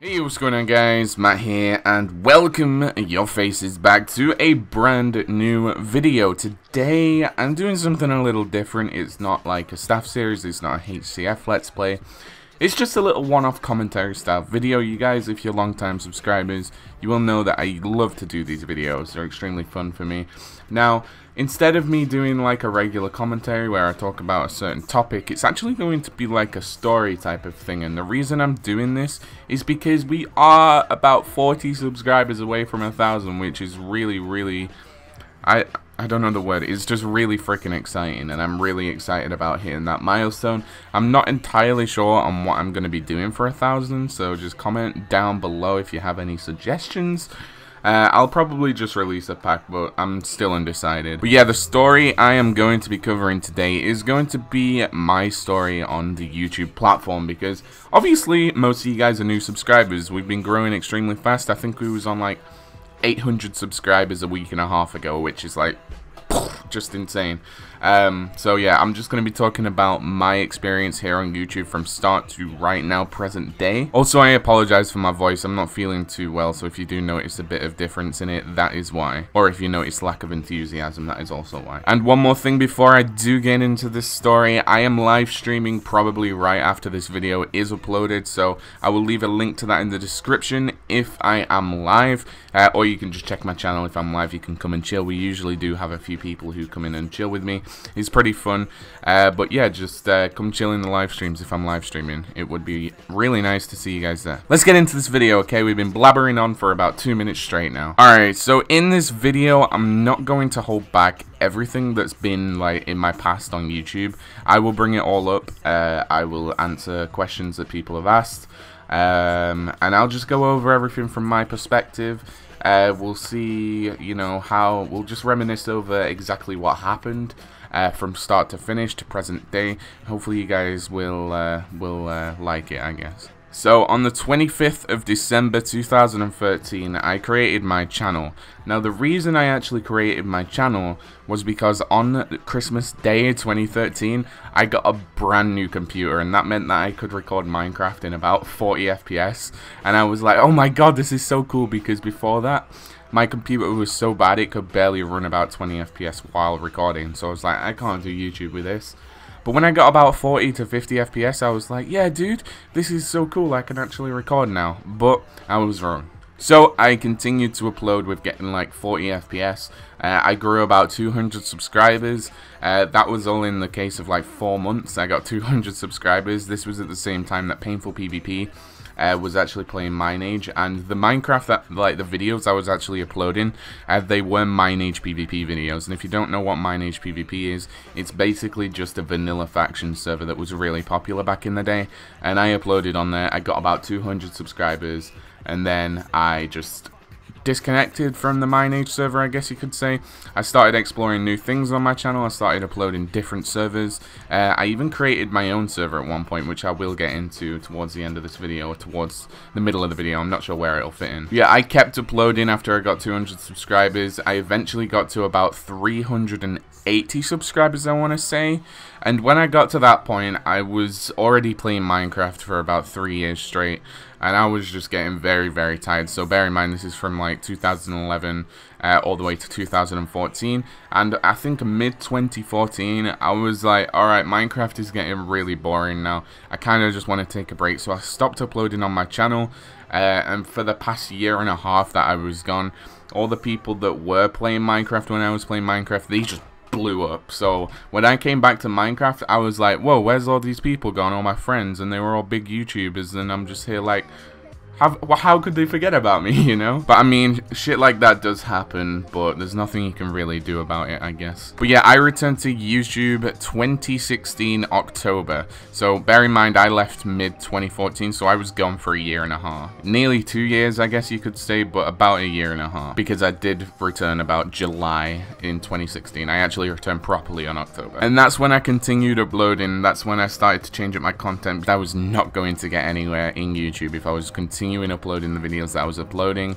Hey, what's going on guys? Matt here, and welcome your faces back to a brand new video. Today, I'm doing something a little different. It's not like a staff series, it's not a HCF Let's Play. It's just a little one-off commentary style video. You guys, if you're long-time subscribers, you will know that I love to do these videos. They're extremely fun for me. Now, instead of me doing like a regular commentary where I talk about a certain topic, it's actually going to be like a story type of thing. And the reason I'm doing this is because we are about 40 subscribers away from a thousand, which is really, really... I I don't know the word. It's just really freaking exciting, and I'm really excited about hitting that milestone. I'm not entirely sure on what I'm going to be doing for a thousand, so just comment down below if you have any suggestions. Uh, I'll probably just release a pack, but I'm still undecided. But yeah, the story I am going to be covering today is going to be my story on the YouTube platform, because obviously most of you guys are new subscribers. We've been growing extremely fast. I think we was on like 800 subscribers a week and a half ago, which is like just insane. Um, so yeah, I'm just going to be talking about my experience here on YouTube from start to right now, present day. Also, I apologize for my voice. I'm not feeling too well, so if you do notice a bit of difference in it, that is why. Or if you notice lack of enthusiasm, that is also why. And one more thing before I do get into this story, I am live streaming probably right after this video is uploaded, so I will leave a link to that in the description if I am live, uh, or you can just check my channel if I'm live, you can come and chill. We usually do have a few people who come in and chill with me. It's pretty fun. Uh, but yeah, just uh, come chill in the live streams if I'm live streaming. It would be really nice to see you guys there. Let's get into this video, okay? We've been blabbering on for about two minutes straight now. Alright, so in this video, I'm not going to hold back everything that's been like in my past on YouTube. I will bring it all up. Uh, I will answer questions that people have asked. Um, and I'll just go over everything from my perspective. Uh, we'll see, you know, how we'll just reminisce over exactly what happened uh, from start to finish to present day. Hopefully, you guys will uh, will uh, like it, I guess. So on the 25th of December 2013, I created my channel. Now the reason I actually created my channel was because on Christmas Day 2013, I got a brand new computer and that meant that I could record Minecraft in about 40 FPS. And I was like, oh my god, this is so cool because before that, my computer was so bad it could barely run about 20 FPS while recording. So I was like, I can't do YouTube with this. But when I got about 40 to 50 FPS, I was like, yeah, dude, this is so cool. I can actually record now. But I was wrong. So I continued to upload with getting like 40 FPS. Uh, I grew about 200 subscribers. Uh, that was all in the case of like 4 months. I got 200 subscribers. This was at the same time that Painful PvP uh, was actually playing Mineage, and the Minecraft that like the videos I was actually uploading, uh, they were Mineage PvP videos. And if you don't know what Mineage PvP is, it's basically just a vanilla faction server that was really popular back in the day. And I uploaded on there. I got about 200 subscribers, and then I just disconnected from the Mineage server, I guess you could say. I started exploring new things on my channel. I started uploading different servers. Uh, I even created my own server at one point, which I will get into towards the end of this video, or towards the middle of the video. I'm not sure where it'll fit in. Yeah, I kept uploading after I got 200 subscribers. I eventually got to about 380 subscribers, I want to say. And when I got to that point, I was already playing Minecraft for about three years straight and I was just getting very, very tired. So bear in mind, this is from like 2011 uh, all the way to 2014, and I think mid 2014, I was like, alright, Minecraft is getting really boring now. I kind of just want to take a break, so I stopped uploading on my channel, uh, and for the past year and a half that I was gone, all the people that were playing Minecraft when I was playing Minecraft, they just blew up. So when I came back to Minecraft, I was like, whoa, where's all these people gone? All my friends, and they were all big YouTubers, and I'm just here like, how, how could they forget about me, you know? But I mean, shit like that does happen, but there's nothing you can really do about it, I guess. But yeah, I returned to YouTube 2016 October. So bear in mind, I left mid-2014, so I was gone for a year and a half. Nearly two years, I guess you could say, but about a year and a half. Because I did return about July in 2016. I actually returned properly on October. And that's when I continued uploading. That's when I started to change up my content. I was not going to get anywhere in YouTube if I was continuing continuing uploading the videos that I was uploading.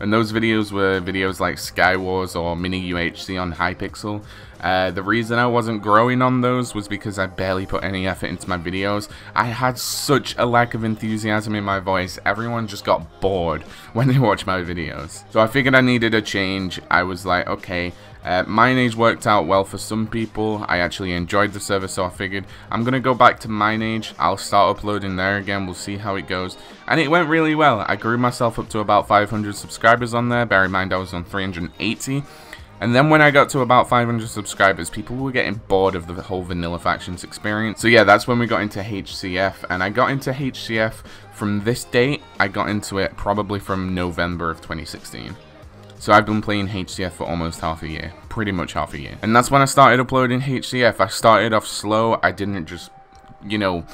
And those videos were videos like Skywars or Mini UHC on Hypixel. Uh, the reason I wasn't growing on those was because I barely put any effort into my videos. I had such a lack of enthusiasm in my voice. Everyone just got bored when they watched my videos. So I figured I needed a change. I was like, okay, uh, Mineage worked out well for some people. I actually enjoyed the server, so I figured I'm going to go back to Mineage. I'll start uploading there again. We'll see how it goes. And it went really well. I grew myself up to about 500 subscribers on there. Bear in mind, I was on 380. And then when I got to about 500 subscribers, people were getting bored of the whole Vanilla Factions experience. So yeah, that's when we got into HCF. And I got into HCF from this date. I got into it probably from November of 2016. So I've been playing HCF for almost half a year. Pretty much half a year. And that's when I started uploading HCF. I started off slow. I didn't just, you know,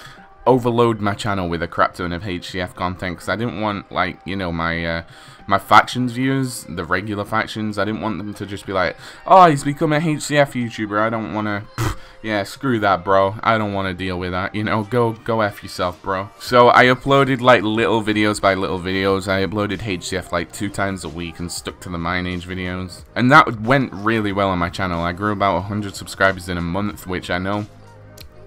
overload my channel with a crap ton of HCF content because I didn't want like you know my uh, my factions viewers, the regular factions, I didn't want them to just be like, oh he's become a HCF YouTuber. I don't want to, yeah screw that bro. I don't want to deal with that. You know go go f yourself bro. So I uploaded like little videos by little videos. I uploaded HCF like two times a week and stuck to the Mineage videos, and that went really well on my channel. I grew about 100 subscribers in a month, which I know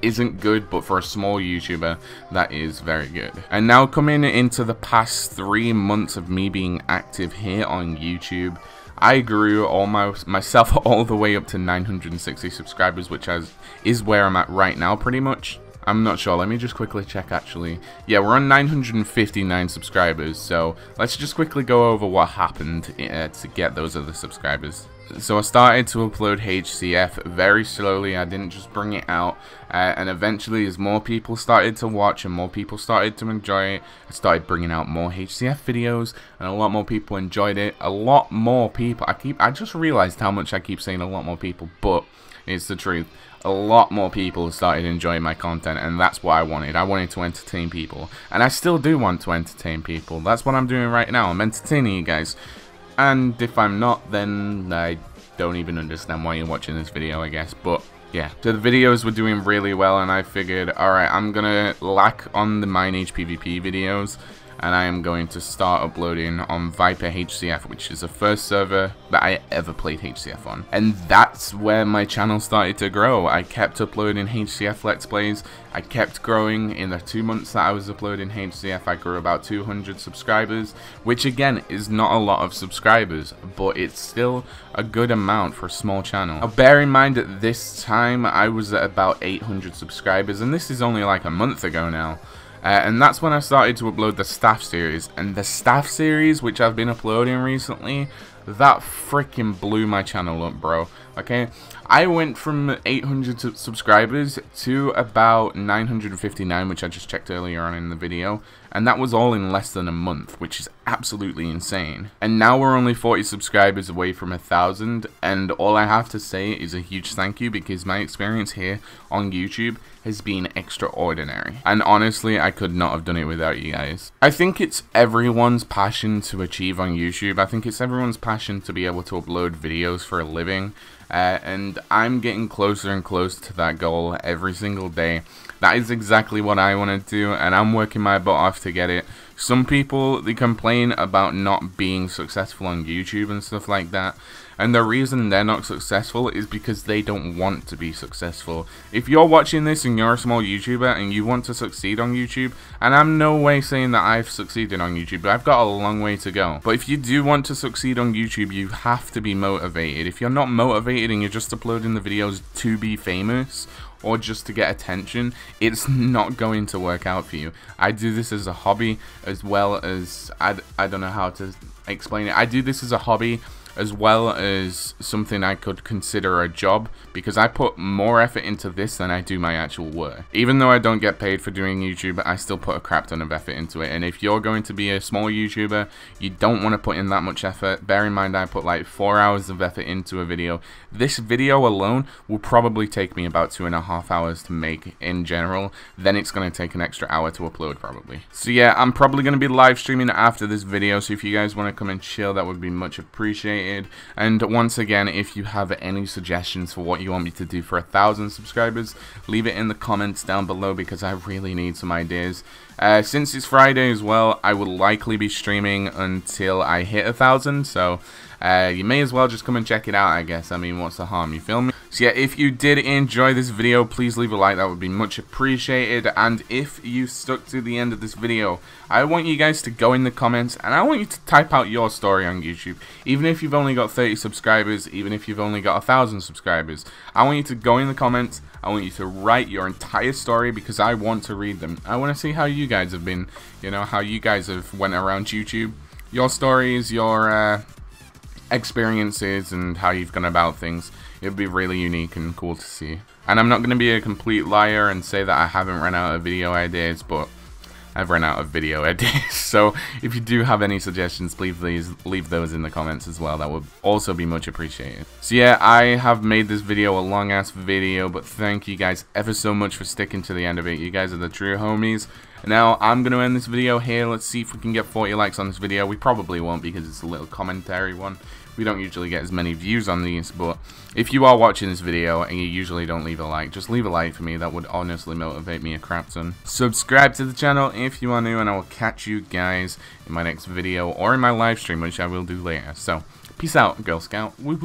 isn't good, but for a small YouTuber, that is very good. And now coming into the past three months of me being active here on YouTube, I grew all my, myself all the way up to 960 subscribers, which has, is where I'm at right now pretty much. I'm not sure. Let me just quickly check actually. Yeah, we're on 959 subscribers, so let's just quickly go over what happened uh, to get those other subscribers so I started to upload HCF very slowly. I didn't just bring it out. Uh, and eventually, as more people started to watch and more people started to enjoy it, I started bringing out more HCF videos, and a lot more people enjoyed it. A lot more people. I keep. I just realized how much I keep saying a lot more people, but it's the truth. A lot more people started enjoying my content, and that's what I wanted. I wanted to entertain people, and I still do want to entertain people. That's what I'm doing right now. I'm entertaining you guys. And if I'm not, then I don't even understand why you're watching this video, I guess. But yeah, so the videos were doing really well, and I figured, alright, I'm gonna lack on the Mineage PvP videos and I am going to start uploading on Viper HCF, which is the first server that I ever played HCF on. And that's where my channel started to grow. I kept uploading HCF Let's Plays, I kept growing. In the two months that I was uploading HCF, I grew about 200 subscribers, which again is not a lot of subscribers, but it's still a good amount for a small channel. Now bear in mind at this time, I was at about 800 subscribers, and this is only like a month ago now. Uh, and that's when I started to upload the staff series. And the staff series, which I've been uploading recently, that freaking blew my channel up, bro. Okay, I went from 800 subscribers to about 959, which I just checked earlier on in the video, and that was all in less than a month, which is absolutely insane. And now we're only 40 subscribers away from a thousand, and all I have to say is a huge thank you because my experience here on YouTube has been extraordinary. And honestly, I could not have done it without you guys. I think it's everyone's passion to achieve on YouTube. I think it's everyone's passion to be able to upload videos for a living uh, and I'm getting closer and closer to that goal every single day. That is exactly what I want to do, and I'm working my butt off to get it. Some people, they complain about not being successful on YouTube and stuff like that. And the reason they're not successful is because they don't want to be successful. If you're watching this and you're a small YouTuber and you want to succeed on YouTube, and I'm no way saying that I've succeeded on YouTube, but I've got a long way to go. But if you do want to succeed on YouTube, you have to be motivated. If you're not motivated and you're just uploading the videos to be famous, or just to get attention, it's not going to work out for you. I do this as a hobby as well as, I, I don't know how to explain it. I do this as a hobby as well as something I could consider a job because I put more effort into this than I do my actual work. Even though I don't get paid for doing YouTube, I still put a crap ton of effort into it. And if you're going to be a small YouTuber, you don't want to put in that much effort. Bear in mind I put like four hours of effort into a video. This video alone will probably take me about two and a half hours to make in general. Then it's going to take an extra hour to upload probably. So yeah, I'm probably going to be live streaming after this video. So if you guys want to come and chill, that would be much appreciated. And once again, if you have any suggestions for what you want me to do for a thousand subscribers, leave it in the comments down below because I really need some ideas. Uh, since it's Friday as well, I will likely be streaming until I hit a thousand, so uh, you may as well just come and check it out, I guess. I mean, what's the harm, you feel me? So yeah, if you did enjoy this video, please leave a like, that would be much appreciated. And if you stuck to the end of this video, I want you guys to go in the comments and I want you to type out your story on YouTube. Even if you've only got 30 subscribers, even if you've only got a thousand subscribers, I want you to go in the comments I want you to write your entire story because I want to read them. I want to see how you guys have been, you know, how you guys have went around YouTube. Your stories, your uh, experiences, and how you've gone about things. It would be really unique and cool to see. And I'm not going to be a complete liar and say that I haven't run out of video ideas, but I've run out of video ideas. So if you do have any suggestions, please leave those in the comments as well. That would also be much appreciated. So yeah, I have made this video a long ass video, but thank you guys ever so much for sticking to the end of it. You guys are the true homies. Now, I'm going to end this video here. Let's see if we can get 40 likes on this video. We probably won't because it's a little commentary one. We don't usually get as many views on these, but if you are watching this video and you usually don't leave a like, just leave a like for me. That would honestly motivate me a crap ton. Subscribe to the channel if you are new, and I will catch you guys in my next video or in my live stream, which I will do later. So, peace out, Girl Scout. Woo